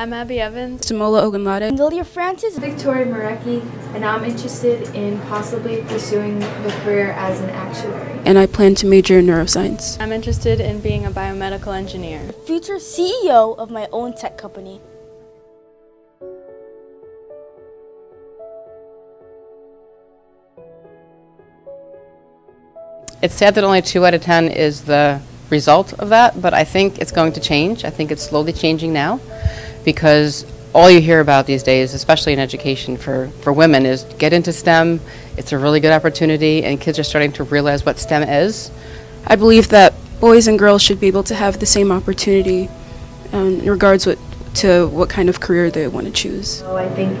I'm Abby Evans. Tamola Ogunlade. Lilia Francis. Victoria Marecki, and I'm interested in possibly pursuing the career as an actuary. And I plan to major in neuroscience. I'm interested in being a biomedical engineer. Future CEO of my own tech company. It's sad that only 2 out of 10 is the result of that, but I think it's going to change. I think it's slowly changing now because all you hear about these days, especially in education for, for women, is get into STEM. It's a really good opportunity, and kids are starting to realize what STEM is. I believe that boys and girls should be able to have the same opportunity um, in regards what, to what kind of career they want to choose. So I think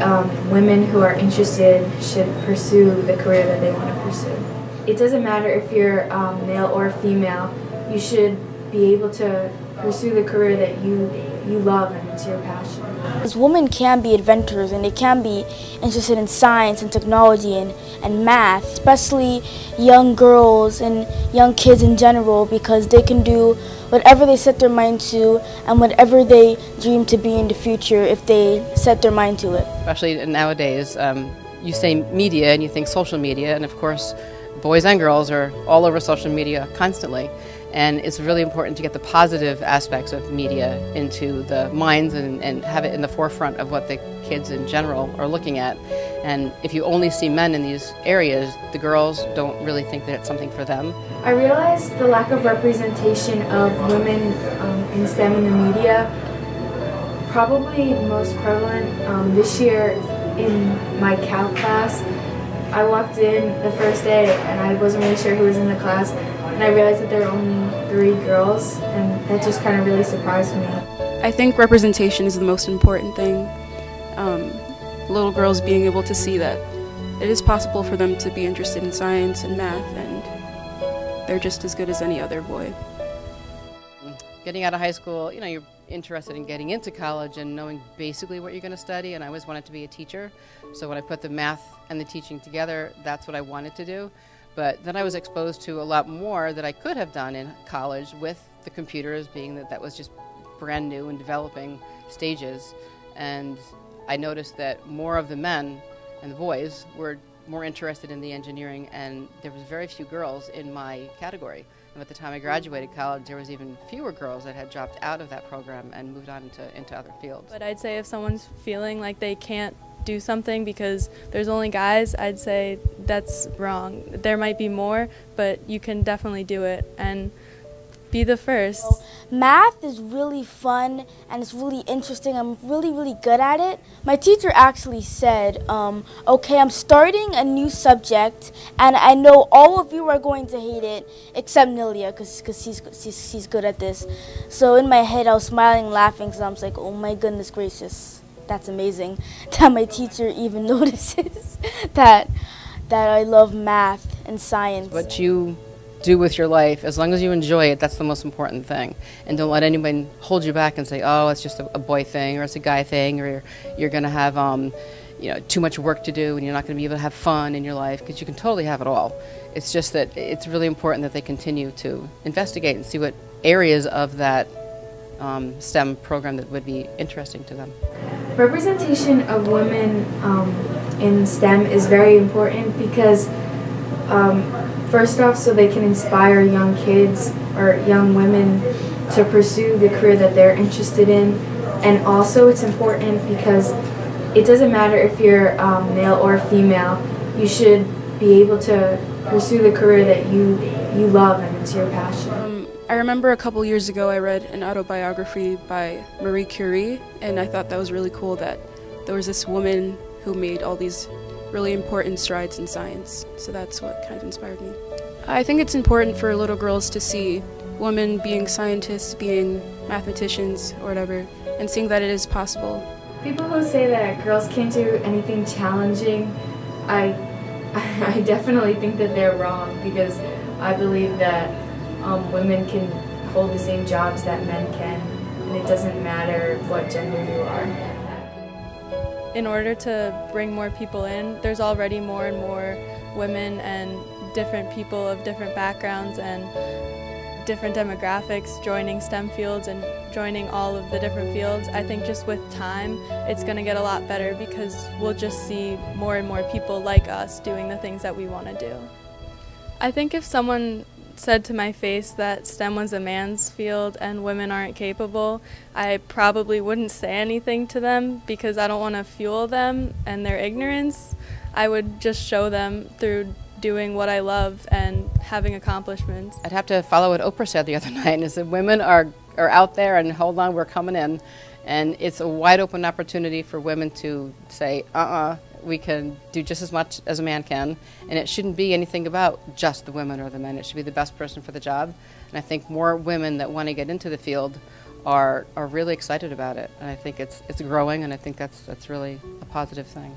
um, women who are interested should pursue the career that they want to pursue. It doesn't matter if you're um, male or female, you should be able to pursue the career that you you love and it's your passion. As women can be inventors and they can be interested in science and technology and, and math, especially young girls and young kids in general because they can do whatever they set their mind to and whatever they dream to be in the future if they set their mind to it. Especially nowadays, um, you say media and you think social media, and of course, boys and girls are all over social media constantly. And it's really important to get the positive aspects of media into the minds and, and have it in the forefront of what the kids in general are looking at. And if you only see men in these areas, the girls don't really think that it's something for them. I realized the lack of representation of women um, in STEM in the media probably most prevalent um, this year in my Calc class. I walked in the first day and I wasn't really sure who was in the class and I realized that there were only three girls, and that just kind of really surprised me. I think representation is the most important thing. Um, little girls being able to see that it is possible for them to be interested in science and math, and they're just as good as any other boy. Getting out of high school, you know, you're interested in getting into college and knowing basically what you're going to study, and I always wanted to be a teacher. So when I put the math and the teaching together, that's what I wanted to do. But then I was exposed to a lot more that I could have done in college with the computers, being that that was just brand new and developing stages. And I noticed that more of the men and the boys were more interested in the engineering, and there was very few girls in my category. And at the time I graduated college, there was even fewer girls that had dropped out of that program and moved on into, into other fields. But I'd say if someone's feeling like they can't do something because there's only guys, I'd say that's wrong. There might be more, but you can definitely do it and be the first. Math is really fun and it's really interesting. I'm really, really good at it. My teacher actually said, um, okay, I'm starting a new subject and I know all of you are going to hate it except Lilia because she's, she's, she's good at this. So in my head, I was smiling, laughing because I was like, oh my goodness gracious that's amazing that my teacher even notices that that I love math and science. What you do with your life, as long as you enjoy it, that's the most important thing. And don't let anyone hold you back and say, "Oh, it's just a, a boy thing, or it's a guy thing, or you're, you're going to have." Um, you know, too much work to do and you're not going to be able to have fun in your life because you can totally have it all. It's just that it's really important that they continue to investigate and see what areas of that um, STEM program that would be interesting to them. Representation of women um, in STEM is very important because, um, first off, so they can inspire young kids or young women to pursue the career that they're interested in. And also, it's important because it doesn't matter if you're um, male or female, you should be able to pursue the career that you, you love and it's your passion. I remember a couple years ago I read an autobiography by Marie Curie, and I thought that was really cool that there was this woman who made all these really important strides in science. So that's what kind of inspired me. I think it's important for little girls to see women being scientists, being mathematicians, or whatever, and seeing that it is possible. People who say that girls can't do anything challenging, I, I definitely think that they're wrong because I believe that um, women can hold the same jobs that men can, and it doesn't matter what gender you are. In order to bring more people in, there's already more and more women and different people of different backgrounds and different demographics joining STEM fields and joining all of the different fields, I think just with time it's going to get a lot better because we'll just see more and more people like us doing the things that we want to do. I think if someone said to my face that STEM was a man's field and women aren't capable, I probably wouldn't say anything to them because I don't want to fuel them and their ignorance. I would just show them through doing what I love and having accomplishments. I'd have to follow what Oprah said the other night, and said women are, are out there and hold on, we're coming in. And it's a wide open opportunity for women to say, uh uh-uh, uh we can do just as much as a man can. And it shouldn't be anything about just the women or the men. It should be the best person for the job. And I think more women that want to get into the field are, are really excited about it. And I think it's, it's growing, and I think that's, that's really a positive thing.